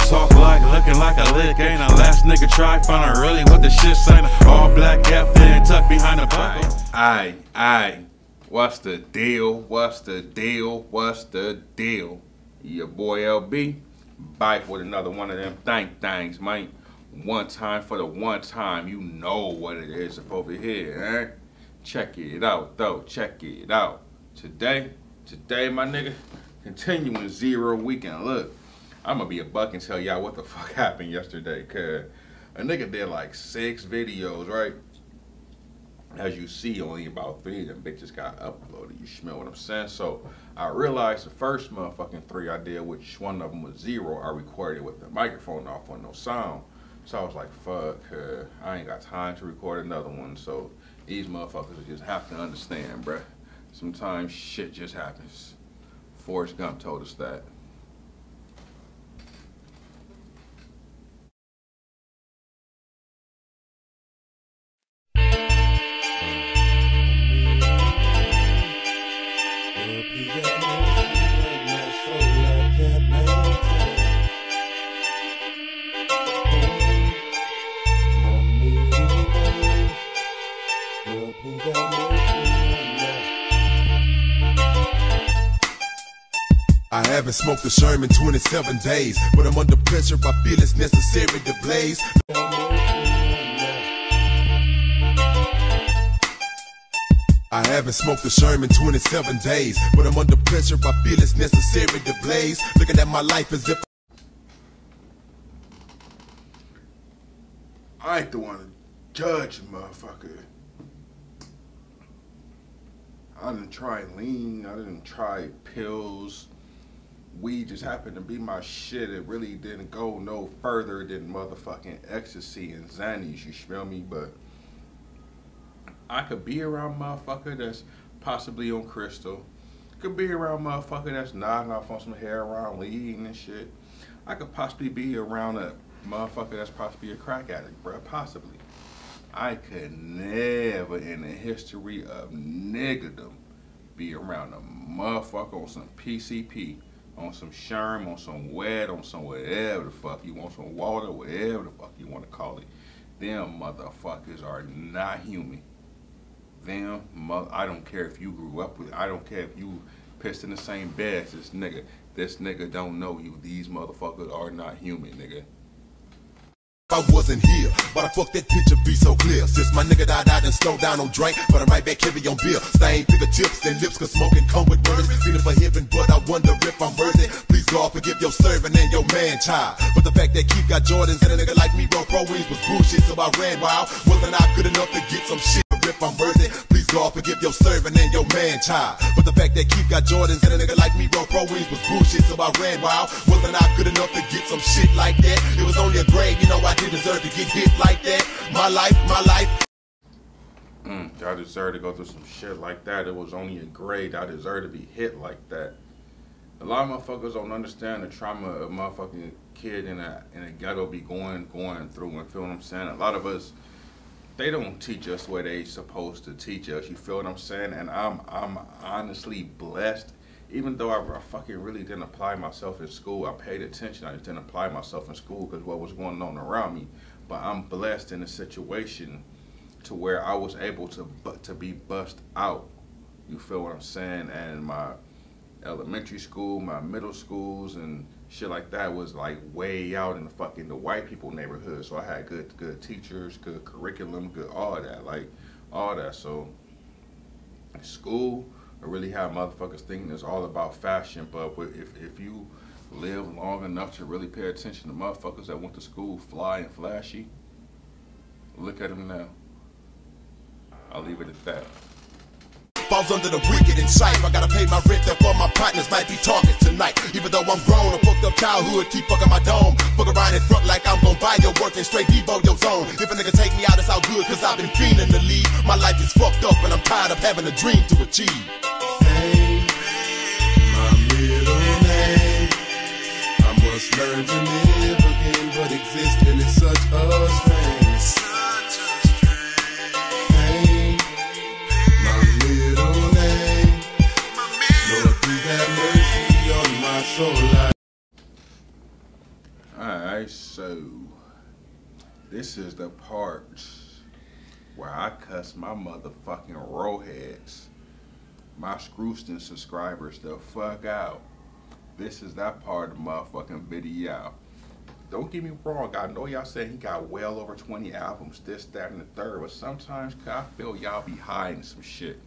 talk like, looking like a lick. Ain't a last nigga try, find out really what the shit saying. All black and tucked behind the buckle. Aye, aye. What's the deal? What's the deal? What's the deal? Your boy LB, back with another one of them thank things, man. One time for the one time, you know what it is up over here, eh? Check it out, though. Check it out. Today, today, my nigga, continuing Z-Ro weekend. Look, I'm gonna be a buck and tell y'all what the fuck happened yesterday, cause a nigga did like six videos, right? As you see, only about three of them bitches got uploaded. You smell what I'm saying? So I realized the first motherfucking three I did, which one of them was Z-Ro, I recorded with the microphone off on no sound. So I was like, fuck, uh, I ain't got time to record another one. So these motherfuckers just have to understand, bruh. Sometimes shit just happens. Forrest Gump told us that. I haven't smoked a Sherman 27 days, but I'm under pressure. I feel it's necessary to blaze. I haven't smoked a Sherman 27 days, but I'm under pressure. I feel it's necessary to blaze. Looking at my life as if I ain't the one to judge motherfucker. I didn't try lean, I didn't try pills. Weed just happened to be my shit. It really didn't go no further than motherfucking ecstasy and Xannies, you smell me? But I could be around motherfucker that's possibly on crystal. Could be around motherfucker that's nodding off on some heroin, lead and shit. I could possibly be around a motherfucker that's possibly a crack addict, bruh. Possibly. I could never in the history of niggerdom be around a motherfucker on some PCP, on some Sherm, on some wet, on some whatever the fuck you want, some water, whatever the fuck you want to call it. Them motherfuckers are not human. Them, I don't care if you grew up with, I don't care if you pissed in the same bed as this nigga. This nigga don't know you. These motherfuckers are not human, nigga. I wasn't here. Why the fuck that picture be so clear? Since my nigga died, I done slow down on drink, but I'm right back heavy on beer. Stain fingertips and lips, cause smoking come with words. Feeling for heaven, but I wonder if I'm worthy. Please God forgive your servant and your man child. But the fact that Keith got Jordans and a nigga like me wrote pro wings was bullshit, so I ran wild. Wasn't I good enough to get some shit? If I'm worthy, please God forgive your servant and your man child. But the fact that Keith got Jordans and a nigga like me wrote pro wings was bullshit, so I ran wild. Wasn't I good enough to get some shit like that? It was only a grade, you know I didn't deserve to get hit like that. My life, my life. Mm, I deserve to go through some shit like that. It was only a grade. I deserve to be hit like that. A lot of motherfuckers don't understand the trauma of a motherfucking kid in a in a ghetto be going going through and feel what I'm saying. A lot of us they don't teach us what they supposed to teach us. You feel what I'm saying? And I'm I'm honestly blessed. Even though I, I fucking really didn't apply myself in school, I paid attention. I just didn't apply myself in school because what was going on around me. But I'm blessed in a situation to where I was able to but to be bust out. You feel what I'm saying? And my elementary school, my middle schools, and shit like that was like way out in the fucking the white people neighborhood. So I had good good teachers, good curriculum, good all that, like all that. So school, I really have motherfuckers thinking it's all about fashion. But if if you live long enough to really pay attention to motherfuckers that went to school fly and flashy, look at them now. I'll leave it at that. Falls under the wicked and strife. I gotta pay my rent, therefore my partners might be talking tonight. Even though I'm grown, a fucked up childhood, keep fucking my dome. Fuck around in front like I'm gon' buy your work and straight Debo your zone. If a nigga take me out, it's all good, cause I've been fiending to leave. My life is fucked up and I'm tired of having a dream to achieve. My middle name. I must learn to live again, but existing is such a. this is the part where I cuss my motherfucking rowheads, my Scrooston subscribers the fuck out. This is that part of the motherfucking video. Don't get me wrong, I know y'all saying he got well over 20 albums, this, that, and the third, but sometimes I feel y'all be hiding some shit.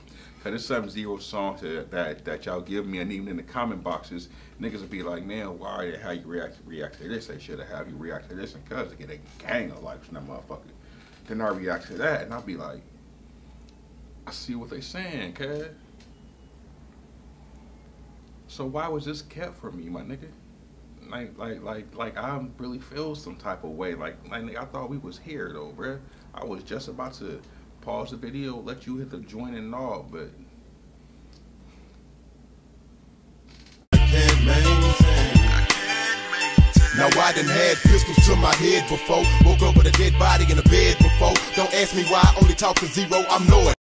Cause there's some Z-Ro songs that, that, that y'all give me, and even in the comment boxes, niggas will be like, man, why how you react react to this? They should have have you react to this, and cuz they get a gang of likes from that motherfucker. Then I react to that, and I'll be like, I see what they saying, cuz. So why was this kept from me, my nigga? Like, like, like, like, I really feel some type of way. Like, like, I thought we was here though, bruh. I was just about to pause the video, let you hit the join and all, but Now I done had pistols to my head before. Woke up with a dead body in the bed before. Don't ask me why I only talk to Z-Ro, I'm it.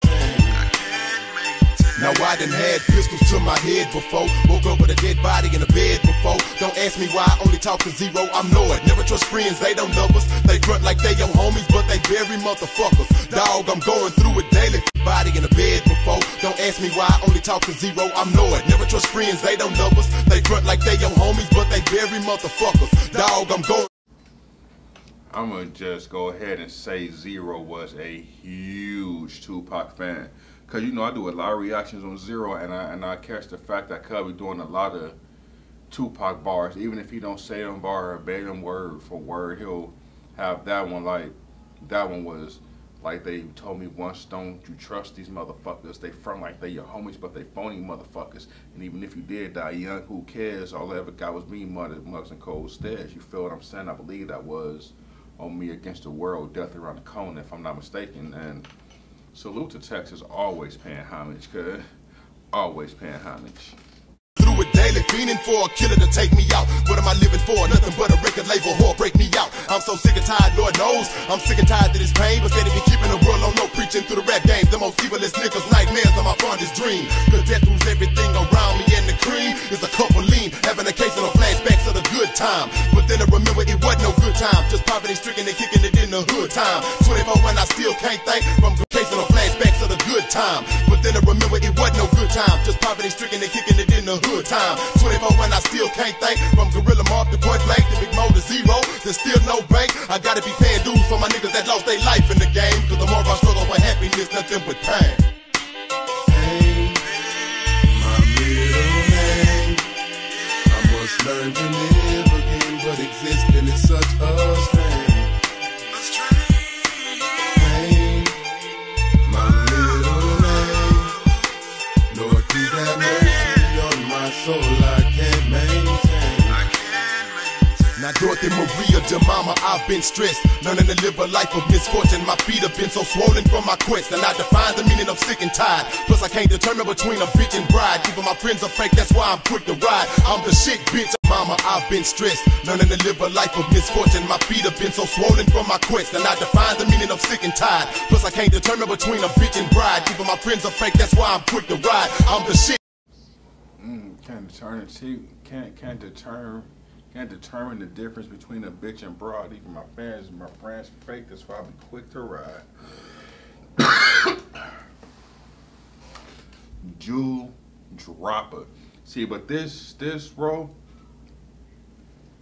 Now I done had pistols to my head before. Woke up with a dead body in the bed before. Don't ask me why I only talk to Z-Ro, I'm it. Never trust friends, they don't love us. They front like they your homies, but they very motherfuckers. Dog, I'm going through it daily. Body in the bed before. Don't ask me why I only talk to Z-Ro, I'm it. Never trust friends, they don't love us. They front like they your homies, but they very motherfuckers. Dog, I'm going. I'm gonna just go ahead and say Z-Ro was a huge Tupac fan. Cause you know I do a lot of reactions on Z-Ro, and I and I catch the fact that Cub doing a lot of Tupac bars. Even if he don't say them bar or beg them word for word, he'll have that one like that one was like they told me once. Don't you trust these motherfuckers? They front like they your homies, but they phony motherfuckers. And even if you did die young, who cares? All I ever got was me, mother, mugs and cold stairs. You feel what I'm saying? I believe that was on me against the world, death around the corner, if I'm not mistaken. And Salute to Texas, always paying homage, cuz. Always paying homage. Through it daily, fiending for a killer to take me out. What am I living for? Nothing but a record label whore break me out. I'm so sick and tired, Lord knows. I'm sick and tired of this pain, but steady be keeping the world on no preaching through the rap game. The most evilest niggas, nightmares of my fondest dream. Cause death rules everything around me, and the cream is a couple lean. Having occasional flashbacks of the good time. But then I remember it wasn't no good time. Just poverty stricken and kicking it in the hood time. 24 when I still can't think from Just poverty stricken and kicking it in the hood time. 24 when I still can't think from Guerilla Maab to Point Blank to Big Moe to Z-Ro. There's still no bank. I gotta be paying dues for my niggas that lost their life on my soul. I can't maintain. Now Dorothy Maria Jemima, I've been stressed. Learning to live a life of misfortune. My feet have been so swollen from my quest And I define the meaning of sick and tired. Plus I can't determine between a bitch and bride. Even my friends are fake, that's why I'm quick to ride. I'm the shit bitch, mama, I've been stressed. Learning to live a life of misfortune. My feet have been so swollen from my quest And I define the meaning of sick and tired. Plus I can't determine between a bitch and bride. Even my friends are fake, that's why I'm quick to ride. I'm the shit can't determine can't can't determine can't determine the difference between a bitch and broad. Even my fans, my friends fake. That's why I be quick to ride. Jewel dropper. See, but this this bro,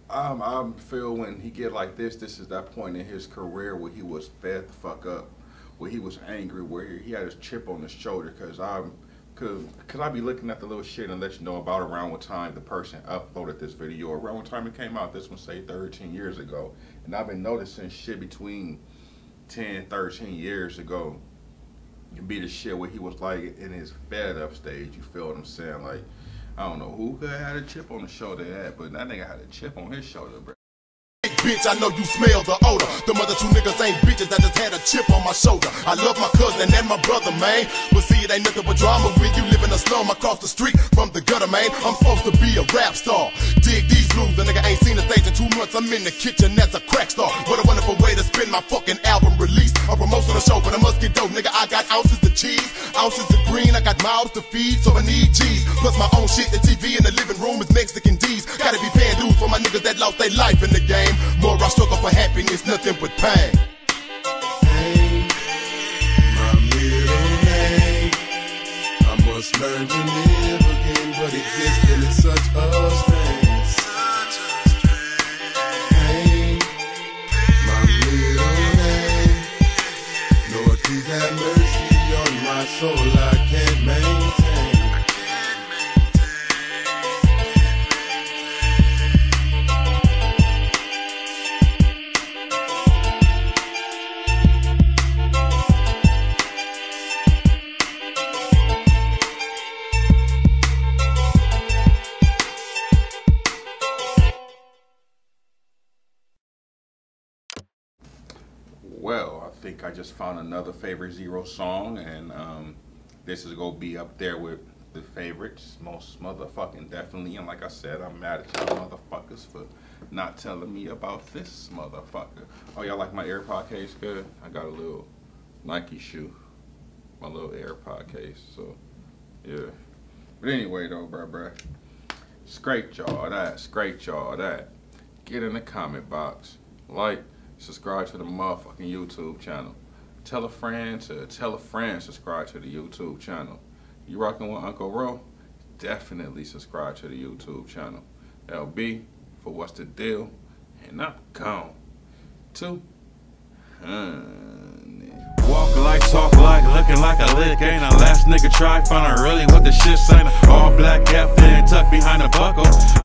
I'm I feel when he get like this, this is that point in his career where he was fed the fuck up, where he was angry, where he, he had his chip on his shoulder. Cause I'm Cause, Cause I be looking at the little shit and let you know about around what time the person uploaded this video. Around what time it came out, this one say 13 years ago. And I've been noticing shit between 10, 13 years ago. It be the shit where he was like in his fed up stage, you feel what I'm saying? Like, I don't know who could have had a chip on the shoulder at, but that nigga had a chip on his shoulder, bro. Bitch, I know you smell the odor. The other two niggas ain't bitches, I just had a chip on my shoulder. I love my cousin and my brother, man. But see, it ain't nothing but drama when you live in a slum across the street from the gutter, man. I'm supposed to be a rap star. Dig these blues, the nigga ain't seen the stage in two months. I'm in the kitchen as a crack star. What a wonderful way to spend my fucking album release. A promotion of show, but I must get dope, nigga. I got ounces of cheese, ounces of green. I got mouths to feed, so I need G's. Plus my own shit, the TV in the living room is Mexican D's. Gotta be paying dues for my niggas that lost their life in the game. More I struggle for happiness, nothing but pain. My middle name. I must learn to live again, but existing is such a strain. Pain, my middle name. Lord, please have mercy on my soul. I just found another favorite Z-Ro song, and um, this is gonna be up there with the favorites, most motherfucking definitely. And like I said, I'm mad at y'all motherfuckers for not telling me about this motherfucker. Oh, y'all like my AirPod case? Good. I got a little Nike shoe, my little AirPod case. So, yeah. But anyway, though, bruh, bruh. Scrape y'all that. Scrape y'all that. Get in the comment box. Like, subscribe to the motherfucking YouTube channel. Tell a friend to tell a friend subscribe to the YouTube channel. You rocking with Uncle Ro? Definitely subscribe to the YouTube channel. LB for what's the deal? And I'm gone. Two. Walk like, talk like, looking like a lick. Ain't a last nigga try find finding really what the shit saying. All black F and tucked behind the buckle.